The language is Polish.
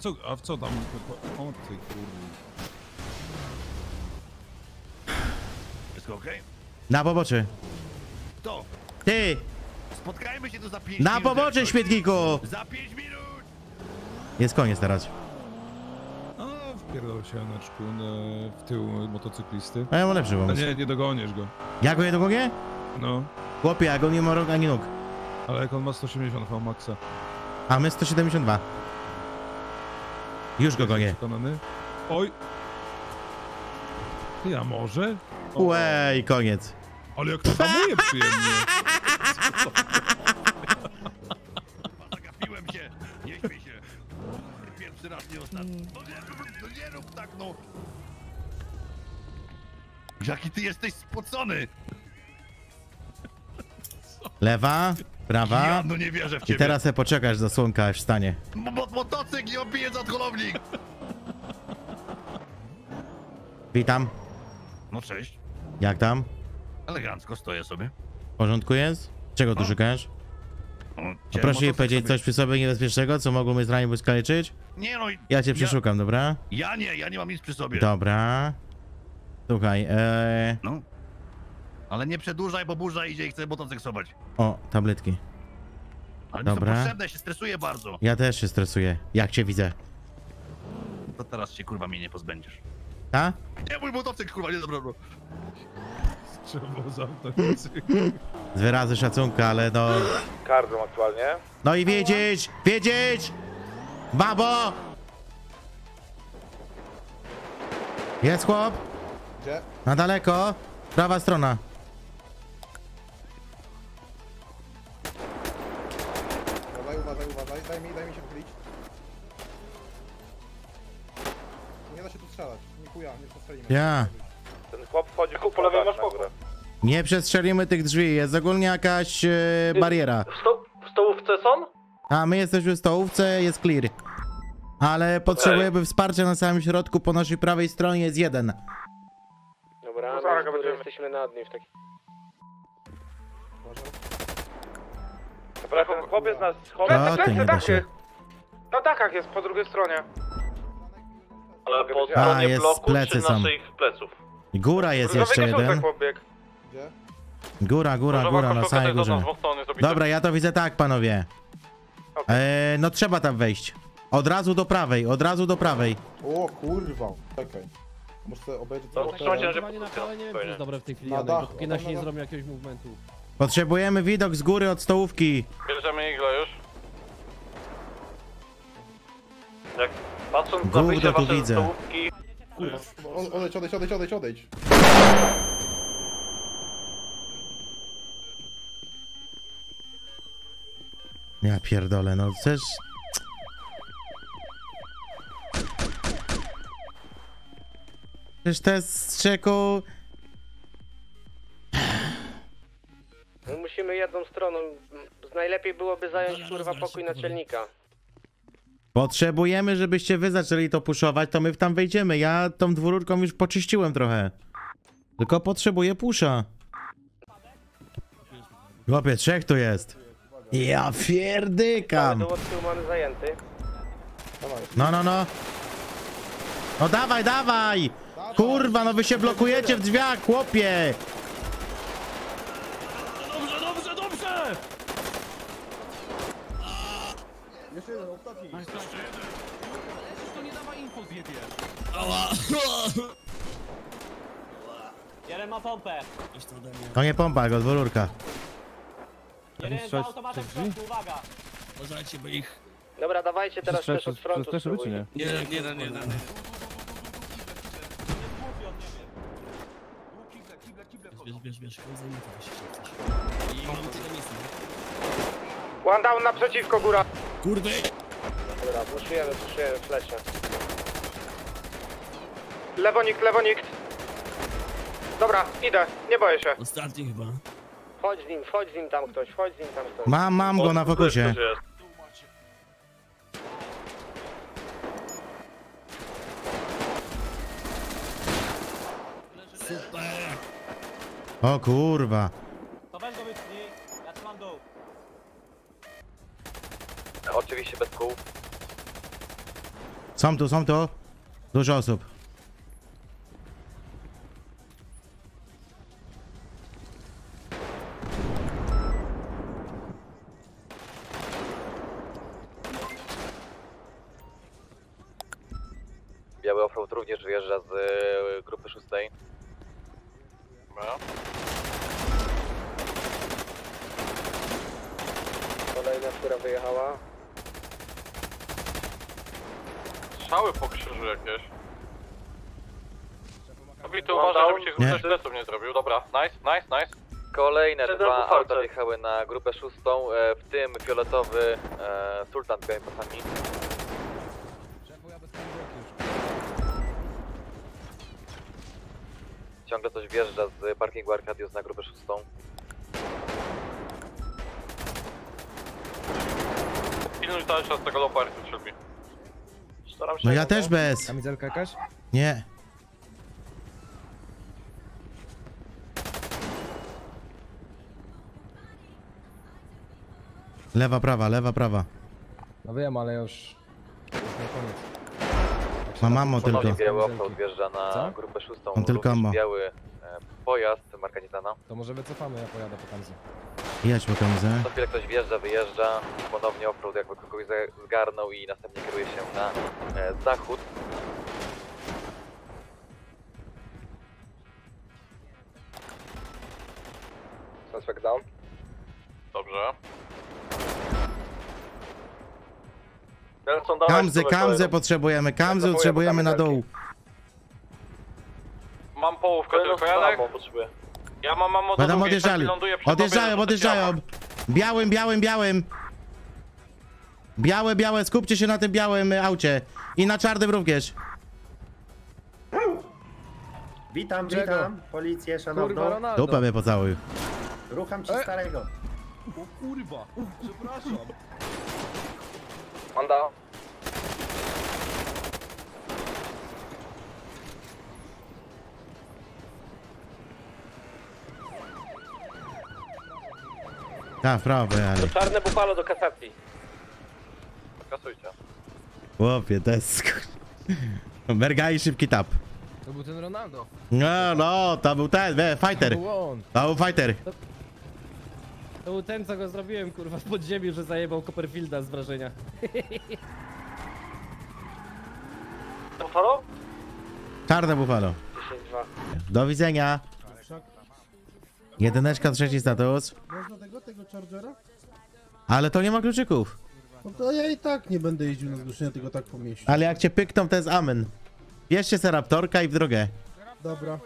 Co, a w co tam? O ty kurwa. Wszystko okej? Na pobocze. To, Ty! spotkajmy się tu za 5 Na minut. coś. śmietniku! Za 5 minut! Jest koniec teraz. A, wpierdol się na- w tył motocyklisty. A ja mam lepszy A pomysł. nie, nie dogoniesz go. Ja go nie dogonię? No, Chłopie, jak on nie ma rąk ani nóg. ale jak on ma 180 V maxa. A my 172. Już go gonię. Przekonany? Oj! Ty, a może? O, Łej, koniec. Ale jak to hamuje przyjemnie. Zagapiłem się! Nie śmiej się! Pierwszy raz, nie ostatni. No nie rób, no nie rób tak, no! Jaki ty jesteś spocony! Lewa, prawa. Ja no nie wierzę w I ciebie. teraz se poczekasz do słonka, aż wstanie. Mo mo motocykl i opije za odholownik! Witam. No cześć. Jak tam? Elegancko stoję sobie. W porządku jest? Czego tu O. szukasz? O, A proszę jej powiedzieć coś przy sobie niebezpiecznego, co mogło mnie zranić bądź skaleczyć? Nie no, Ja cię przeszukam, dobra? Ja nie, ja nie mam nic przy sobie. Dobra. Słuchaj, eee... No. Ale nie przedłużaj, bo burza idzie i chcę motocykl sobać. O, tabletki. Ale Dobra. mi są potrzebne, się stresuję bardzo. Ja też się stresuję, jak cię widzę. To teraz się kurwa mnie nie pozbędziesz. Ta? Nie mój motocykl, kurwa, nie dobra. no. Trzeba zamknąć. Z wyrazy szacunku, ale no... Kardą aktualnie. No i wiedzieć! Wiedzieć! Babo! Jest chłop? Gdzie? Na daleko? Prawa strona. Nie da się tu strzelać. Nie postrzelimy. Ja. Ten chłop wchodzi po lewej masz pokój. Nie przestrzelimy tych drzwi, jest ogólnie jakaś e, bariera. W, sto w stołówce są? A my jesteśmy w stołówce, jest clear. Ale potrzebujemy wsparcia na samym środku, po naszej prawej stronie jest jeden. Dobra, No zaraz będziemy. jesteśmy nad nim w takim... Dobra, chłopiec nas... O, to nie da się. Na dachach jest po drugiej stronie. Ale po A, stronie jest bloku plecy czy są. naszych pleców? Góra jest jeszcze jeden. Gdzie? Góra, góra, góra, na samej górze. Dobra, ja to widzę tak, panowie. E, no trzeba tam wejść. Od razu do prawej, od razu do prawej. O kurwa. Czekaj. Muszę sobie obejrzeć No, cały wstrząsie, teren. że Chyba nie na pałę, nie wiem, czy jest dobre w tej chwili, Na Janek, dopóki nasi nie na- zrobią jakiegoś movementu. Potrzebujemy widok z góry od stołówki. Bierzemy iglo już. Patrząc na wyjście tu wasze widzę. stołówki... O- Odejdź, odejdź, odejdź, odejdź, odejdź. Ja pierdolę, no chcesz... Przecież to jest z czeku... My musimy jedną stroną. Najlepiej byłoby zająć kurwa pokój naczelnika. Potrzebujemy, żebyście wy zaczęli to puszować, to my tam wejdziemy. Ja tą dwururką już poczyściłem trochę. Tylko potrzebuję pusza. Chłopie, trzech tu jest. Ja pierdykam. No, no, no. No dawaj, dawaj! Kurwa, no wy się blokujecie w drzwiach, chłopie! Dobrze, dobrze, dobrze! Jeszcze jeden, ostatni. To nie dawa info zjebie. Jeden ma pompę. To nie pompa, go dwururka. Jeden za automatem w środku, uwaga. Dobra, dawajcie teraz też od frontu spróbujcie. Nie, nie, nie, nie, nie. Bierz, bierz, bierz, to się I mamy tyle miejsca. One down naprzeciwko, góra. Kurde! Dobra, puszujemy, puszujemy flesze. Lewonik, lewonik. Dobra, idę, nie boję się. Ostatni chyba. Chodź z nim, chodź z nim tam ktoś, chodź z nim tam ktoś. Mam, mam go na fokusie. Super! O kurwa. Oczywiście bez kół. Są tu, są tu. Dużo osób. Biały offroad również wyjeżdża z e, grupy szóstej. Kolejna, która wyjechała. Strzały po krzyżu jakieś. Obity uważaj, żeby ci Nie. ktoś testów nie zrobił. Dobra, nice, nice, nice. Kolejne Przede dwa auta wjechały na grupę szóstą, e, w tym fioletowy e, Sultan z białymi pasami. Ciągle coś wjeżdża z parkingu Arcadius na grupę szóstą. Pilnuj cały czas tego lopa, jak to. Staram się. No ja też bez. Kamizelka jakaś? Nie. Lewa, prawa, lewa, prawa. No wiem, ale już... Już na koniec. Mam mamo Ponownie tylko. biały offroad wjeżdża na Co? grupę szóstą. Mam tylko Również ammo. biały pojazd marka Nitana. To może wycofamy, ja pojadę po tamzy. Jedź po kamzę. Co chwilę ktoś wjeżdża, wyjeżdża, ponownie offroad jakby kogoś zgarnął i następnie kieruje się na e, zachód. Suspect down. Dobrze. Kamzy, kamzy potrzebujemy, kamzy potrzebujemy na dół. Mam połówkę tylko, Janek. Ja mam mamo do Będą drugiej odjeżdżali. Odjeżdżają, odjeżdżają. Białym, białym, białym. Białe, białe, skupcie się na tym białym aucie. I na czarnym również. Witam, Czego? witam. Policję szanowną. Dupę mnie pocałuj. Rucham ci E? starego. O kurwa, przepraszam. Honda. Tak, prawo pojechali. Czarne bufalo do kasacji. Kasujcie. Chłopie, to jest... Merga i szybki tap. To był ten Ronaldo. No, no, to był ten, we, fighter. To był on. To był fighter. To był ten, co go zrobiłem, kurwa, w podziemiu, że zajebał Copperfielda z wrażenia. Buffalo? Czarne bufalo. 10-2. Do widzenia. Jedyneczka, trzeci status. Można tego, tego Chargera? Ale to nie ma kluczyków. No to ja i tak nie będę jeździł na zgłoszenie, tego tak pomieścić. Ale jak cię pykną, to jest amen. Bierzcie se raptorka i w drogę. Dobra.